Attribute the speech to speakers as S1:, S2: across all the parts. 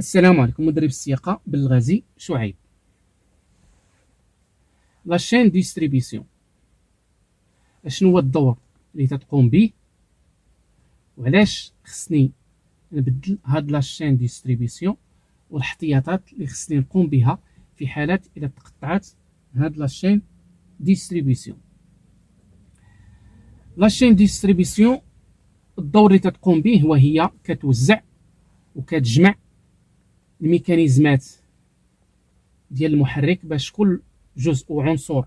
S1: السلام عليكم مدرب السياقة بالغازي شعيب. la chaîne de distribution أشنو هو الدور اللي تتقوم به؟ وعلاش خصني نبدل هاد la chaîne de distribution والاحتياطات اللي خصني نقوم بها في حالات اذا تقطعت هاد لاشين ديستريبيسيون لاشين ديستريبيسيون الدور اللي تتقوم به هو هي كتوزع وكتجمع الميكانيزمات ديال المحرك باش كل جزء وعنصر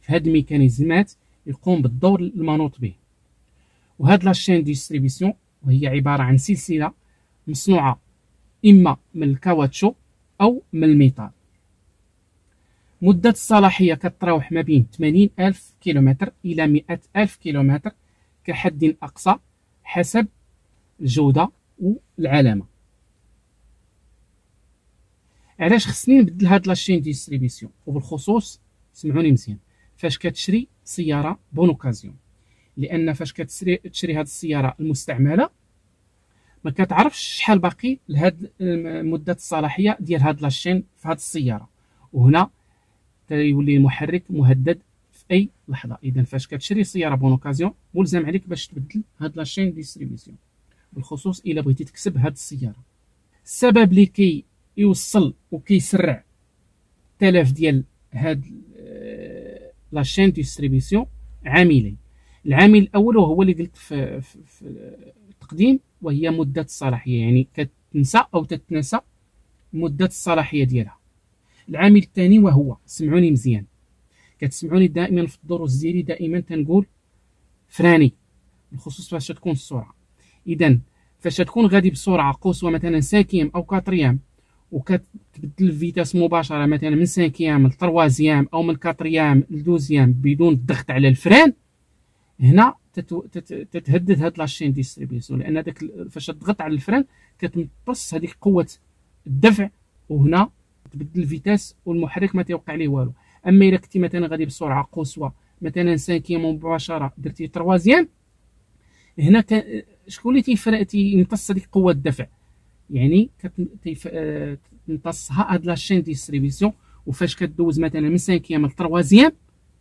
S1: في هاد الميكانيزمات يقوم بالدور المنوط به. وهاد la chaîne de distribution وهي عبارة عن سلسلة مصنوعة إما من الكاواتشو أو من ال métal. مدة الصلاحية كتراوح ما بين 80 ألف كيلومتر إلى 100 ألف كيلومتر كحد أقصى حسب الجودة والعلامة. علاش خصني نبدل هاد la chaîne de distribution وبالخصوص سمعوني مزيان. فاش كتشري سيارة bonne occasion لأن فاش كتشري تشري هاد السيارة المستعملة ما كتعرفش شحال باقي لهاد مدة الصلاحية ديال هاد la chaîne في هاد السيارة. وهنا تيولي المحرك مهدد في أي لحظة. اذا فاش كتشري سيارة bonne occasion ملزم عليك باش تبدل هاد la chaîne de distribution بالخصوص إلا بغيتي تكسب هاد السيارة. السبب اللي كي يوصل وكيسرع تلاف ديال هاد آه، la chaîne de distribution عاملين. العامل الأول وهو اللي قلت في, في, في التقديم وهي مدة الصلاحية يعني كتنسى أو تتنسى مدة الصلاحية ديالها. العامل الثاني وهو سمعوني مزيان. كتسمعوني دائما في الدروس ديالي دائما تنقول فراني بالخصوص فاش تكون السرعه اذا فاش تكون غادي بسرعة قصوى مثلا cinquième أو quatrième وكتبدل ال vitesse مباشرة مثلا من cinquième ل troisième أو من quatrième ل deuxième بدون الضغط على الفران هنا تتهدد هاد la chaîne de distribution لأن داك فاش تضغط على الفران كتمتص هذيك قوة الدفع وهنا تبدل ال vitesse والمحرك ما تيوقع عليه والو. أما إلا كنتي مثلا غادي بسرعة قصوى مثلا cinquième مباشرة درتي troisième هنا شكون اللي تيمتص هذيك قوة الدفع؟ يعني كتمتصها هاد la chaîne de distribution وفاش كدوز مثلا من cinquième ل troisième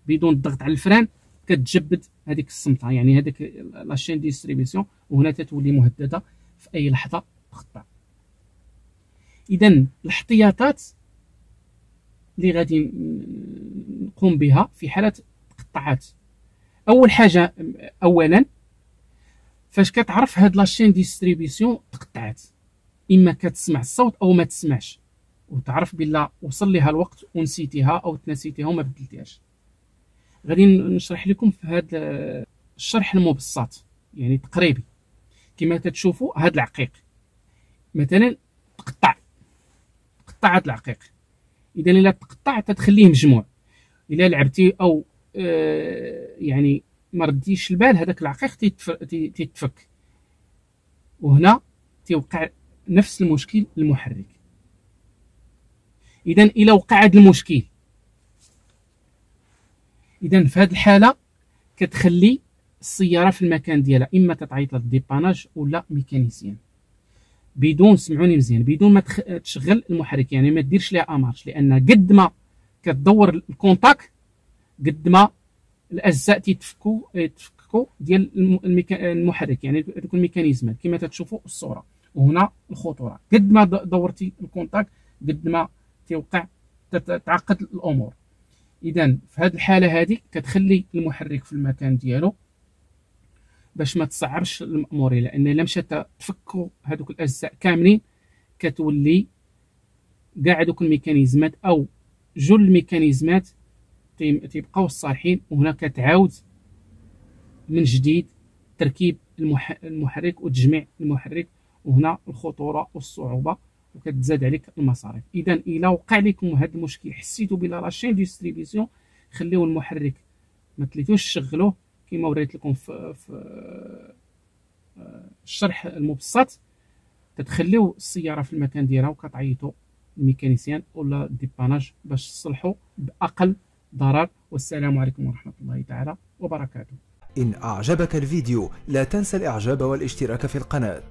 S1: بدون الضغط على الفران كتجبد هذيك الصمتة. يعني هذيك la chaîne de distribution وهنا تتولي مهددة في أي لحظة تقطع اذا الاحتياطات اللي غادي نقوم بها في حالة تقطعات. أول حاجة اولا فاش كتعرف هاد la chaîne de distribution تقطعات. إما كتسمع الصوت أو ما تسمعش. وتعرف بلا وصل لها الوقت ونسيتيها أو تنسيتيها وما بدلتيهاش غادي نشرح لكم في هذا الشرح المبسط يعني تقريبي. كما تتشوفوا هذا العقيق. مثلا تقطع. تقطع هذا العقيق. إذا إلا تقطع تتخليه مجموع. إلا لعبتي أو آه يعني ما رديش البال هذاك العقيق تيتفك. وهنا تيوقع نفس المشكل المحرك اذا إلى وقع هذا المشكل. اذا في هذه الحالة كتخلي السيارة في المكان ديالها إما تتعيط لل dépannage ولا mécanicien. بدون سمعوني مزيان بدون ما تشغل المحرك يعني ما ديرش ليها en marche لأن قد ما كتدور ال contact قد ما الأجزاء تيتفكوا تفكوا ديال المحرك يعني دوك الميكانيزمات كما تتشوفوا الصورة. وهنا الخطورة. قد ما دورتي ال contact قد ما توقع تعقد الأمور. اذا في هذه الحالة هذه كتخلي المحرك في المكان ديالو باش ما تصعبش الأمور لأن إلا مشات تفكوا هذوك الأجزاء كاملين كتولي كاع دوك الميكانيزمات أو جل الميكانيزمات تيبقاو صالحين وهنا كتعاود من جديد تركيب المحرك وتجميع المحرك وهنا الخطورة والصعوبة وكتزاد عليك المصاريف. إذا إلى وقع لكم هذا المشكل حسيتوا بلا la chaîne de distribution خليو المحرك ما تليتوش شغلوه كما وريت لكم في, في الشرح المبسط. تتخليو السيارة في المكان ديالها وكتعيطوا ال mécanicien ولا ال dépannage باش تصلحوا بأقل ضرر. والسلام عليكم ورحمة الله تعالى وبركاته.
S2: إن أعجبك الفيديو لا تنسى الإعجاب والاشتراك في القناة.